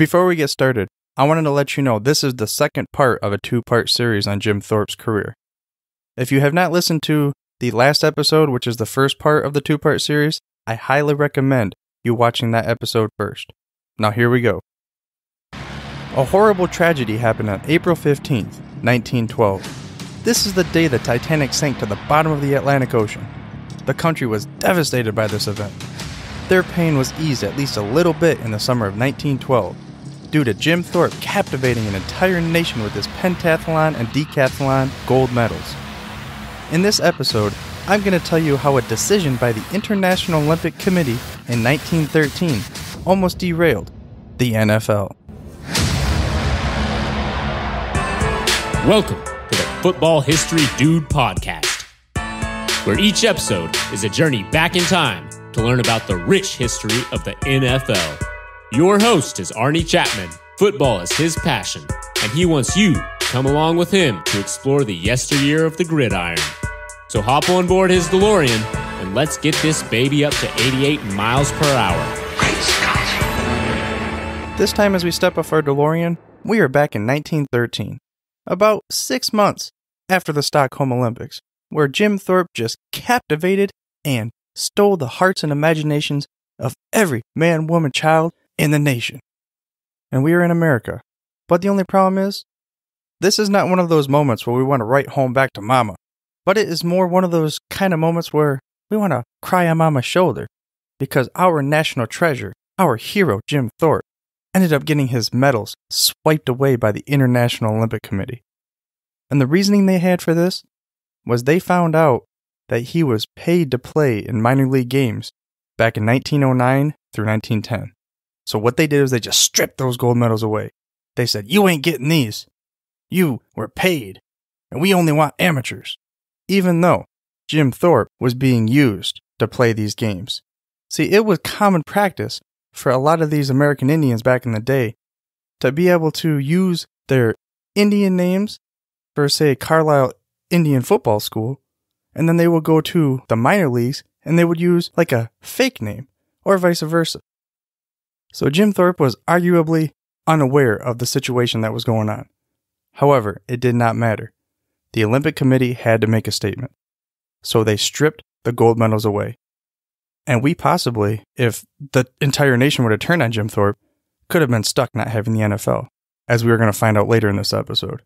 Before we get started, I wanted to let you know this is the second part of a two part series on Jim Thorpe's career. If you have not listened to the last episode, which is the first part of the two part series, I highly recommend you watching that episode first. Now, here we go. A horrible tragedy happened on April 15th, 1912. This is the day the Titanic sank to the bottom of the Atlantic Ocean. The country was devastated by this event. Their pain was eased at least a little bit in the summer of 1912 due to Jim Thorpe captivating an entire nation with his pentathlon and decathlon gold medals. In this episode, I'm going to tell you how a decision by the International Olympic Committee in 1913 almost derailed the NFL. Welcome to the Football History Dude podcast, where each episode is a journey back in time to learn about the rich history of the NFL. Your host is Arnie Chapman. Football is his passion, and he wants you to come along with him to explore the yesteryear of the gridiron. So hop on board his DeLorean and let's get this baby up to 88 miles per hour. Great Scott! This time, as we step off our DeLorean, we are back in 1913, about six months after the Stockholm Olympics, where Jim Thorpe just captivated and stole the hearts and imaginations of every man, woman, child in the nation. And we are in America. But the only problem is, this is not one of those moments where we want to write home back to mama but it is more one of those kind of moments where we want to cry on mama's shoulder because our national treasure, our hero, Jim Thorpe, ended up getting his medals swiped away by the International Olympic Committee. And the reasoning they had for this was they found out that he was paid to play in minor league games back in 1909 through 1910. So what they did is they just stripped those gold medals away. They said, You ain't getting these. You were paid, and we only want amateurs even though Jim Thorpe was being used to play these games. See, it was common practice for a lot of these American Indians back in the day to be able to use their Indian names for, say, Carlisle Indian Football School, and then they would go to the minor leagues and they would use like a fake name, or vice versa. So Jim Thorpe was arguably unaware of the situation that was going on. However, it did not matter the Olympic Committee had to make a statement. So they stripped the gold medals away. And we possibly, if the entire nation would have turned on Jim Thorpe, could have been stuck not having the NFL, as we are going to find out later in this episode.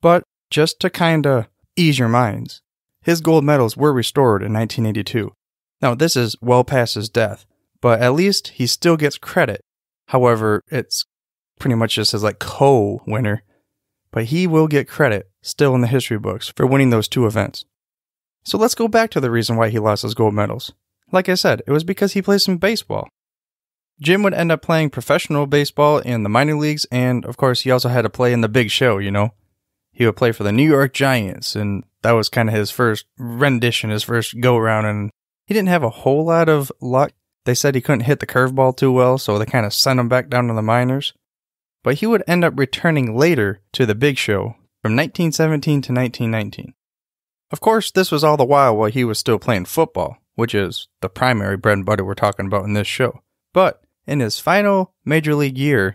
But just to kind of ease your minds, his gold medals were restored in 1982. Now, this is well past his death, but at least he still gets credit. However, it's pretty much just as like co winner but he will get credit still in the history books for winning those two events. So let's go back to the reason why he lost his gold medals. Like I said, it was because he played some baseball. Jim would end up playing professional baseball in the minor leagues, and of course, he also had to play in the big show, you know? He would play for the New York Giants, and that was kind of his first rendition, his first go around, and he didn't have a whole lot of luck. They said he couldn't hit the curveball too well, so they kind of sent him back down to the minors but he would end up returning later to the big show from 1917 to 1919. Of course, this was all the while while he was still playing football, which is the primary bread and butter we're talking about in this show. But in his final major league year,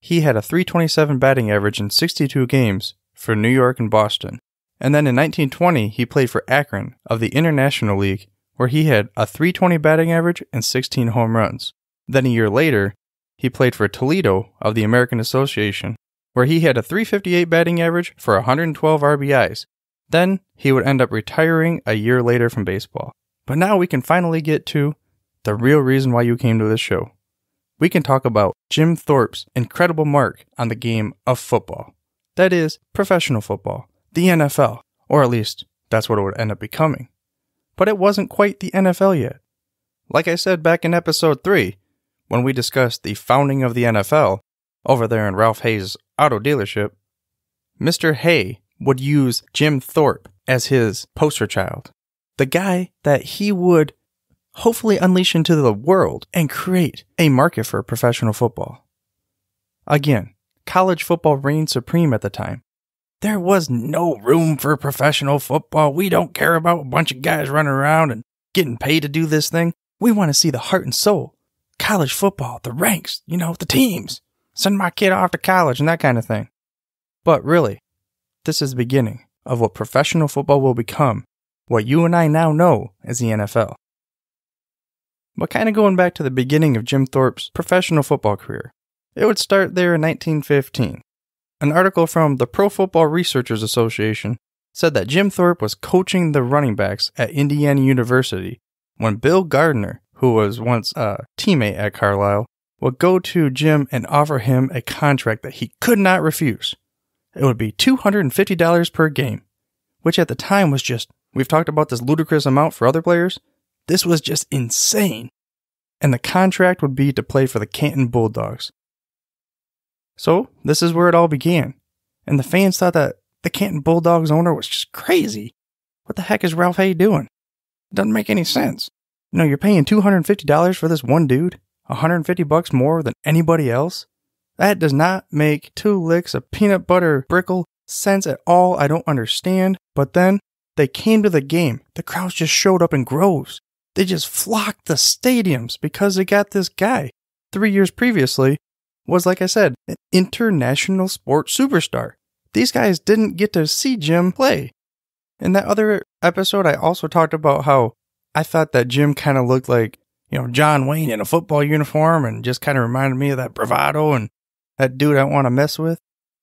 he had a 327 batting average in 62 games for New York and Boston. And then in 1920, he played for Akron of the International League, where he had a 320 batting average and 16 home runs. Then a year later, he played for Toledo of the American Association, where he had a 358 batting average for 112 RBIs. Then he would end up retiring a year later from baseball. But now we can finally get to the real reason why you came to this show. We can talk about Jim Thorpe's incredible mark on the game of football. That is, professional football, the NFL, or at least that's what it would end up becoming. But it wasn't quite the NFL yet. Like I said back in episode 3, when we discussed the founding of the NFL over there in Ralph Hay's auto dealership, Mr. Hay would use Jim Thorpe as his poster child. The guy that he would hopefully unleash into the world and create a market for professional football. Again, college football reigned supreme at the time. There was no room for professional football. We don't care about a bunch of guys running around and getting paid to do this thing. We want to see the heart and soul college football, the ranks, you know, the teams. send my kid off to college and that kind of thing. But really, this is the beginning of what professional football will become, what you and I now know as the NFL. But kind of going back to the beginning of Jim Thorpe's professional football career, it would start there in 1915. An article from the Pro Football Researchers Association said that Jim Thorpe was coaching the running backs at Indiana University when Bill Gardner, who was once a teammate at Carlisle, would go to Jim and offer him a contract that he could not refuse. It would be $250 per game, which at the time was just, we've talked about this ludicrous amount for other players. This was just insane. And the contract would be to play for the Canton Bulldogs. So, this is where it all began. And the fans thought that the Canton Bulldogs owner was just crazy. What the heck is Ralph Hay doing? It doesn't make any sense. You know, you're paying $250 for this one dude, 150 bucks more than anybody else. That does not make two licks of peanut butter brickle sense at all. I don't understand. But then they came to the game. The crowds just showed up in groves. They just flocked the stadiums because they got this guy. Three years previously was, like I said, an international sports superstar. These guys didn't get to see Jim play. In that other episode, I also talked about how I thought that Jim kind of looked like, you know, John Wayne in a football uniform and just kind of reminded me of that bravado and that dude I want to mess with.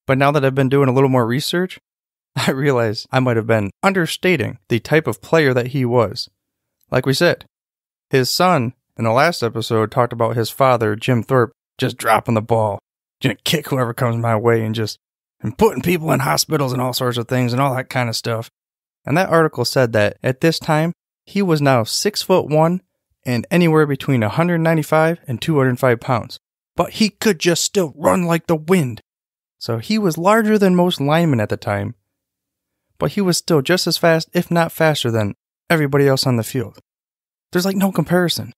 But now that I've been doing a little more research, I realize I might have been understating the type of player that he was. Like we said, his son in the last episode talked about his father, Jim Thorpe, just dropping the ball, gonna kick whoever comes my way and just and putting people in hospitals and all sorts of things and all that kind of stuff. And that article said that at this time, he was now six foot one and anywhere between 195 and 205 pounds but he could just still run like the wind. So he was larger than most linemen at the time, but he was still just as fast, if not faster, than everybody else on the field. There's like no comparison.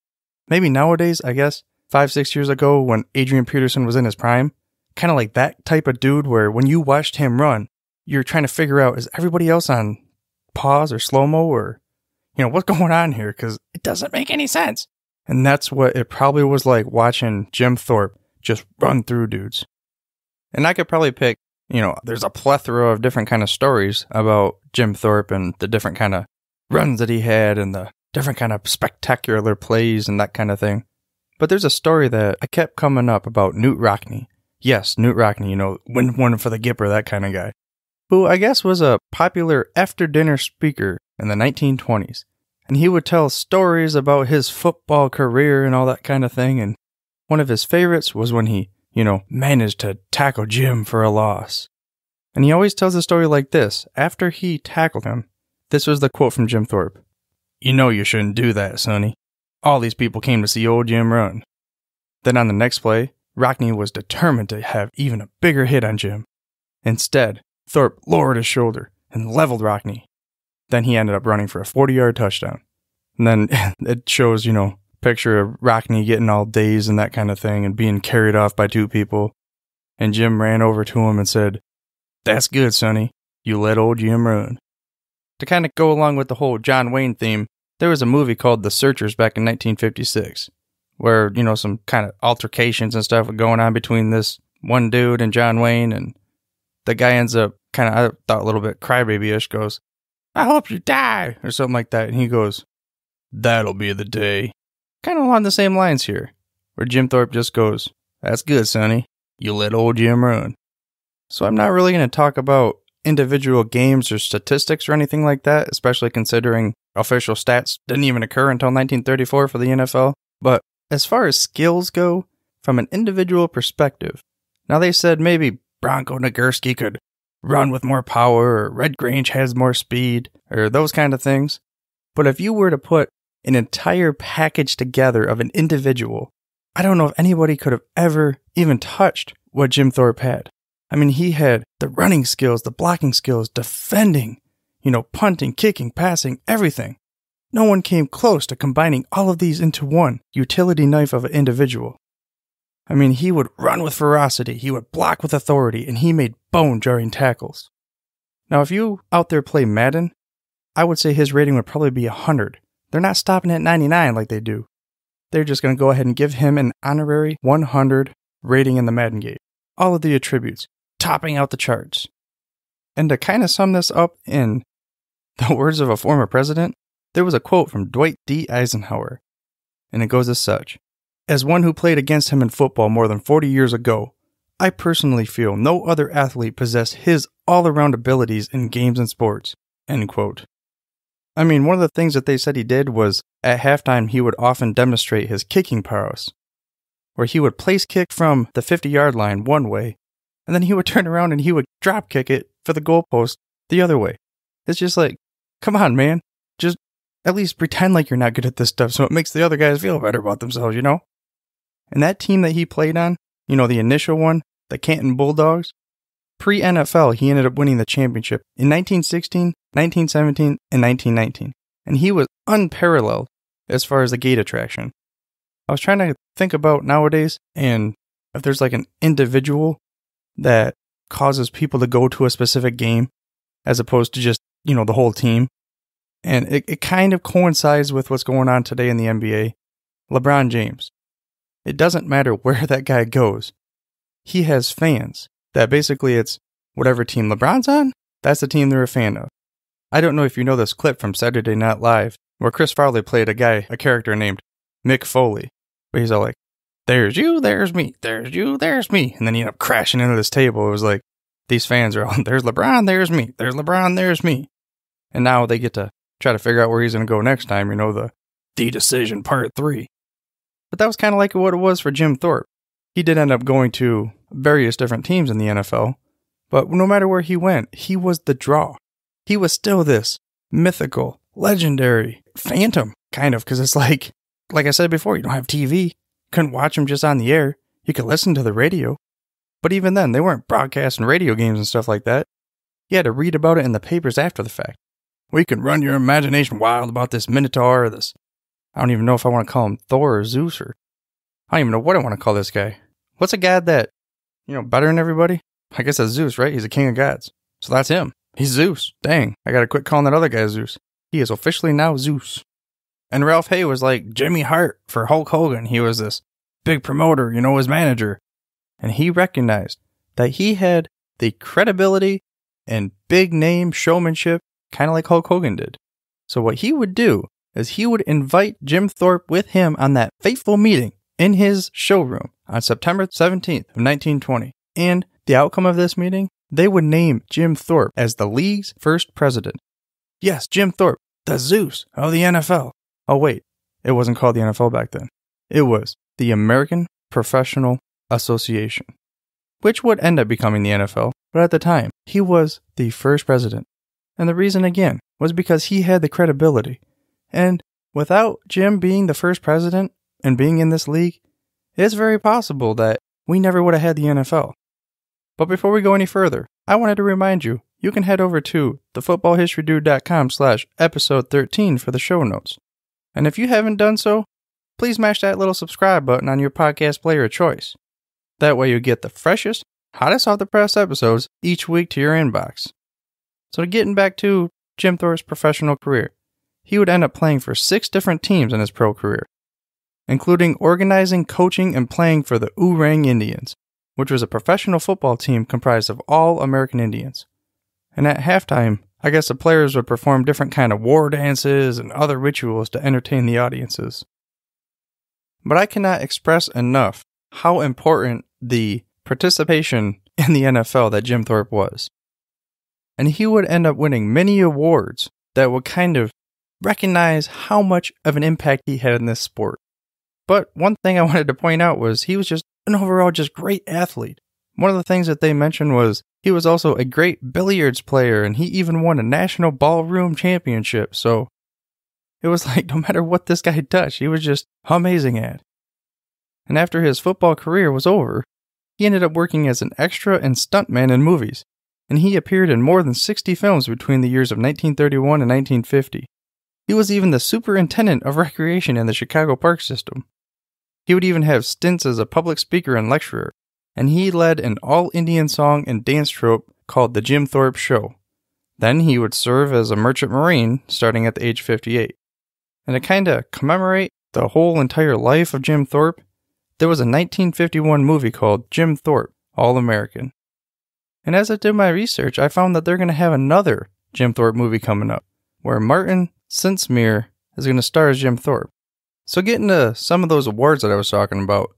Maybe nowadays, I guess, five, six years ago when Adrian Peterson was in his prime, kind of like that type of dude where when you watched him run, you're trying to figure out is everybody else on pause or slow mo or, you know, what's going on here? Because it doesn't make any sense. And that's what it probably was like watching Jim Thorpe just run through dudes. And I could probably pick, you know, there's a plethora of different kind of stories about Jim Thorpe and the different kind of runs that he had and the different kind of spectacular plays and that kind of thing. But there's a story that I kept coming up about Knute Rockne. Yes, Knute Rockne, you know, win one for the Gipper, that kind of guy. Who I guess was a popular after dinner speaker in the 1920s and he would tell stories about his football career and all that kind of thing. And one of his favorites was when he, you know, managed to tackle Jim for a loss. And he always tells a story like this after he tackled him. This was the quote from Jim Thorpe You know you shouldn't do that, Sonny. All these people came to see old Jim run. Then on the next play, Rockne was determined to have even a bigger hit on Jim. Instead, Thorpe lowered his shoulder and leveled Rockne. then he ended up running for a 40 yard touchdown. And then it shows, you know, picture of Rockne getting all dazed and that kind of thing and being carried off by two people. And Jim ran over to him and said, That's good, Sonny. You let old Jim run. To kind of go along with the whole John Wayne theme, there was a movie called The Searchers back in 1956, where, you know, some kind of altercations and stuff were going on between this one dude and John Wayne. And the guy ends up kind of, I thought a little bit crybaby ish, goes, I hope you die, or something like that. And he goes, That'll be the day. Kind of along the same lines here, where Jim Thorpe just goes, That's good, Sonny. You let old Jim run. So I'm not really going to talk about individual games or statistics or anything like that, especially considering official stats didn't even occur until 1934 for the NFL. But as far as skills go, from an individual perspective, now they said maybe Bronco Nagurski could run with more power or Red Grange has more speed or those kind of things. But if you were to put an entire package together of an individual, I don't know if anybody could have ever even touched what Jim Thorpe had. I mean, he had the running skills, the blocking skills, defending, you know, punting, kicking, passing, everything. No one came close to combining all of these into one utility knife of an individual. I mean, he would run with ferocity, he would block with authority, and he made bone jarring tackles. Now, if you out there play Madden, I would say his rating would probably be 100. They're not stopping at 99 like they do. They're just going to go ahead and give him an honorary 100 rating in the Madden game. all of the attributes, topping out the charts. And to kind of sum this up in the words of a former president, there was a quote from Dwight D. Eisenhower, and it goes as such As one who played against him in football more than 40 years ago, I personally feel no other athlete possessed his all around abilities in games and sports. End quote. I mean, one of the things that they said he did was at halftime, he would often demonstrate his kicking prowess, where he would place kick from the 50 yard line one way, and then he would turn around and he would drop kick it for the goalpost the other way. It's just like, come on, man. Just at least pretend like you're not good at this stuff so it makes the other guys feel better about themselves, you know? And that team that he played on, you know, the initial one, the Canton Bulldogs, pre NFL, he ended up winning the championship in 1916, 1917, and 1919. And he was unparalleled as far as the gate attraction. I was trying to think about nowadays and if there's like an individual that causes people to go to a specific game as opposed to just, you know, the whole team. And it, it kind of coincides with what's going on today in the NBA. LeBron James. It doesn't matter where that guy goes. He has fans that basically it's whatever team LeBron's on, that's the team they're a fan of. I don't know if you know this clip from Saturday Night Live where Chris Farley played a guy, a character named Mick Foley, but he's all like, there's you, there's me, there's you, there's me. And then he ended up crashing into this table. It was like, these fans are all, there's LeBron, there's me, there's LeBron, there's me. And now they get to try to figure out where he's going to go next time, you know, the D decision part three. But that was kind of like what it was for Jim Thorpe. He did end up going to various different teams in the NFL, but no matter where he went, he was the draw. He was still this mythical, legendary phantom, kind of, because it's like, like I said before, you don't have TV. Couldn't watch him just on the air. You could listen to the radio. But even then, they weren't broadcasting radio games and stuff like that. You had to read about it in the papers after the fact. We can run your imagination wild about this Minotaur or this. I don't even know if I want to call him Thor or Zeus or. I don't even know what I want to call this guy. What's a god that, you know, better than everybody? I guess that's Zeus, right? He's a king of gods. So that's him. He's Zeus. Dang, I gotta quit calling that other guy Zeus. He is officially now Zeus. And Ralph Hay was like Jimmy Hart for Hulk Hogan. He was this big promoter, you know, his manager. And he recognized that he had the credibility and big name showmanship, kind of like Hulk Hogan did. So what he would do is he would invite Jim Thorpe with him on that fateful meeting in his showroom on September 17th of 1920. And the outcome of this meeting, they would name Jim Thorpe as the league's first president. Yes, Jim Thorpe, the Zeus of the NFL. Oh, wait, it wasn't called the NFL back then. It was the American Professional Association, which would end up becoming the NFL, but at the time, he was the first president. And the reason, again, was because he had the credibility. And without Jim being the first president and being in this league, it's very possible that we never would have had the NFL. But before we go any further, I wanted to remind you, you can head over to thefootballhistorydude.com slash episode 13 for the show notes. And if you haven't done so, please mash that little subscribe button on your podcast player of choice. That way you get the freshest, hottest off the press episodes each week to your inbox. So getting back to Jim Thorpe's professional career, he would end up playing for six different teams in his pro career, including organizing, coaching, and playing for the Oorang Indians, which was a professional football team comprised of all American Indians. And at halftime, I guess the players would perform different kind of war dances and other rituals to entertain the audiences. But I cannot express enough how important the participation in the NFL that Jim Thorpe was. And he would end up winning many awards that would kind of recognize how much of an impact he had in this sport. But one thing I wanted to point out was he was just an overall just great athlete. One of the things that they mentioned was he was also a great billiards player and he even won a national ballroom championship. So it was like no matter what this guy touched, he was just amazing at. And after his football career was over, he ended up working as an extra and stuntman in movies, and he appeared in more than 60 films between the years of 1931 and 1950. He was even the superintendent of recreation in the Chicago park system. He would even have stints as a public speaker and lecturer, and he led an all Indian song and dance troupe called The Jim Thorpe Show. Then he would serve as a merchant marine starting at the age 58. And to kind of commemorate the whole entire life of Jim Thorpe, there was a 1951 movie called Jim Thorpe, All American. And as I did my research, I found that they're going to have another Jim Thorpe movie coming up, where Martin Sensmeier is going to star as Jim Thorpe. So, getting to some of those awards that I was talking about,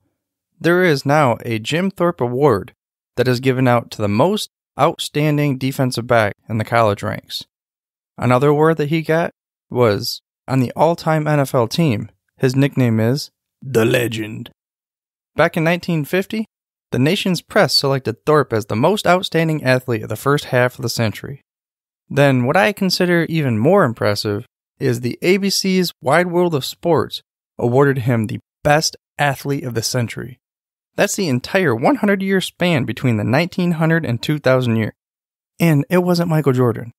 there is now a Jim Thorpe Award that is given out to the most outstanding defensive back in the college ranks. Another award that he got was on the all time NFL team. His nickname is The Legend. Back in 1950, the nation's press selected Thorpe as the most outstanding athlete of the first half of the century. Then, what I consider even more impressive is the ABC's Wide World of Sports awarded him the best athlete of the century. That's the entire 100 year span between the 1900 and 2000 year. And it wasn't Michael Jordan.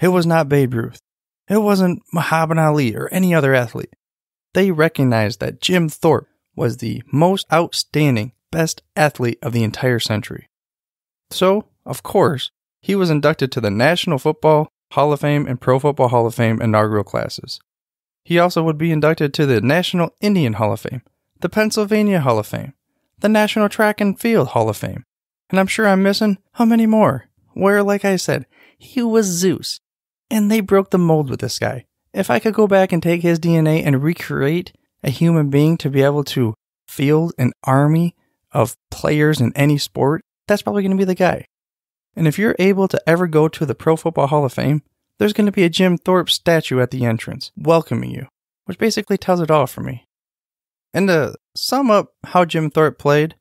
It was not Babe Ruth. It wasn't Muhammad Ali or any other athlete. They recognized that Jim Thorpe was the most outstanding, best athlete of the entire century. So, of course, he was inducted to the National Football Hall of Fame and Pro Football Hall of Fame inaugural classes. He also would be inducted to the National Indian Hall of Fame, the Pennsylvania Hall of Fame, the National Track and Field Hall of Fame, and I'm sure I'm missing how many more, where, like I said, he was Zeus. And they broke the mold with this guy. If I could go back and take his DNA and recreate a human being to be able to field an army of players in any sport, that's probably going to be the guy. And if you're able to ever go to the Pro Football Hall of Fame, there's going to be a Jim Thorpe statue at the entrance welcoming you, which basically tells it all for me. And to sum up how Jim Thorpe played,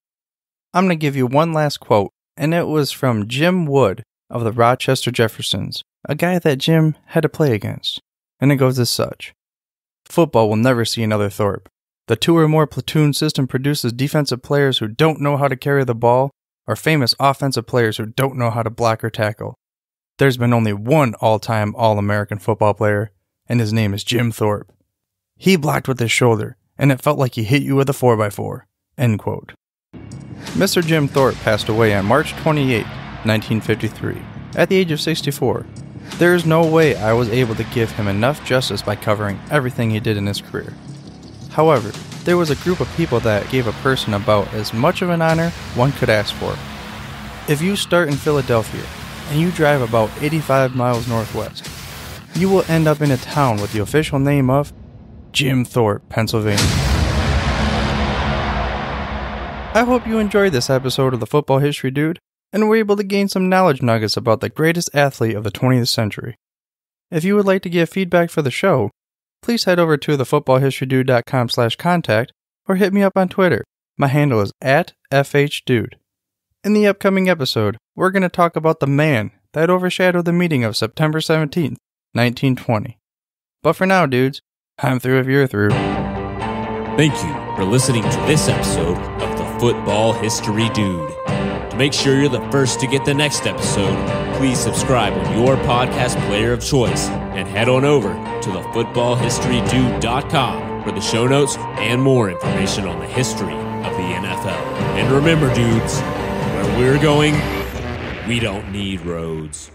I'm going to give you one last quote, and it was from Jim Wood of the Rochester Jeffersons, a guy that Jim had to play against. And it goes as such Football will never see another Thorpe. The two or more platoon system produces defensive players who don't know how to carry the ball or famous offensive players who don't know how to block or tackle. There's been only one all time All American football player, and his name is Jim Thorpe. He blocked with his shoulder, and it felt like he hit you with a 4x4. End quote. Mr. Jim Thorpe passed away on March 28, 1953, at the age of 64. There is no way I was able to give him enough justice by covering everything he did in his career. However, there was a group of people that gave a person about as much of an honor one could ask for. If you start in Philadelphia and you drive about 85 miles northwest, you will end up in a town with the official name of Jim Thorpe, Pennsylvania. I hope you enjoyed this episode of the Football History Dude and were able to gain some knowledge nuggets about the greatest athlete of the 20th century. If you would like to give feedback for the show, please head over to thefootballhistorydude.com slash contact or hit me up on Twitter. My handle is at FHDude. In the upcoming episode, we're going to talk about the man that overshadowed the meeting of September 17th, 1920. But for now, dudes, I'm through if you're through. Thank you for listening to this episode of the Football History Dude. Make sure you're the first to get the next episode, please subscribe on your podcast player of choice and head on over to thefootballhistorydude.com for the show notes and more information on the history of the NFL. And remember, dudes, where we're going, we don't need roads.